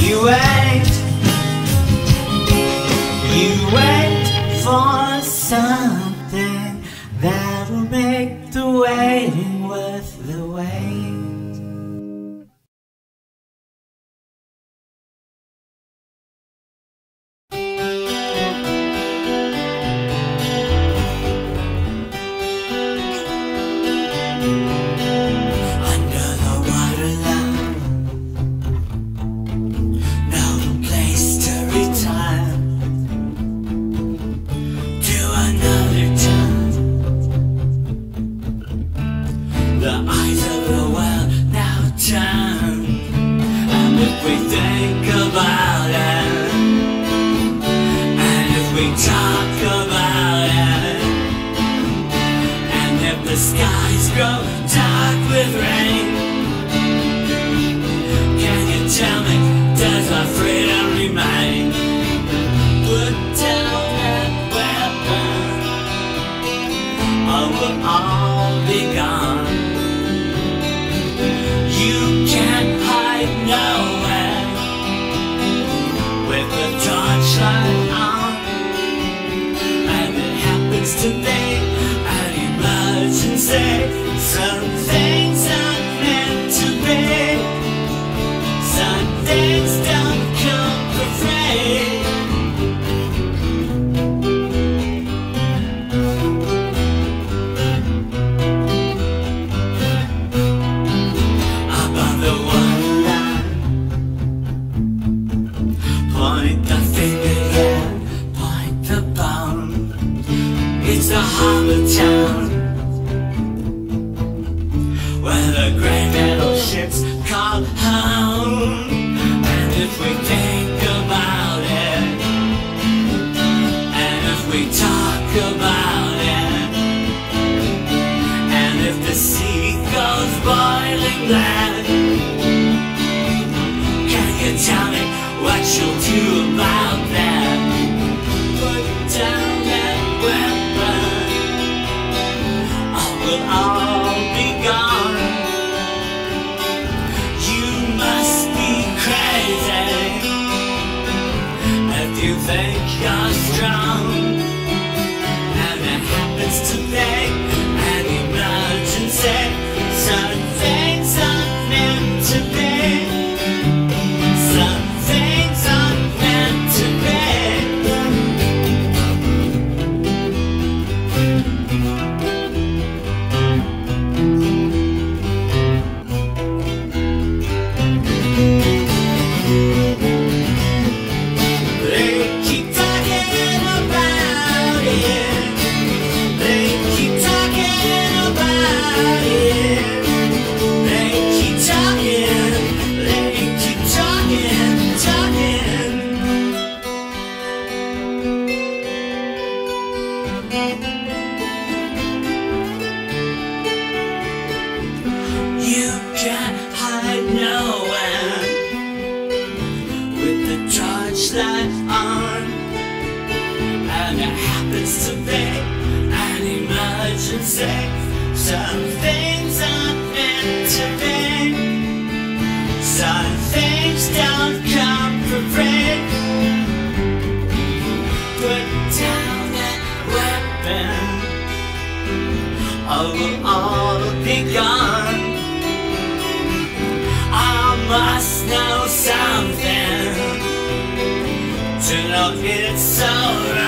You wait, you wait for something that'll make the waiting worth the wait. We talk about it. And if the skies grow dark with rain, can you tell me, does our freedom remain? Put down that weapon, or we'll all be gone. You Some things aren't meant to be. Some things don't come for free. The point the finger, point the bone. It's a harbor town metal ships call home. And if we think about it, and if we talk about it, and if the sea goes boiling black, can you tell me what you'll do about that? Think be an emergency. Some things aren't meant to be. Some things don't come for free. Put down that weapon, or we'll all be gone. I must know something to know it's so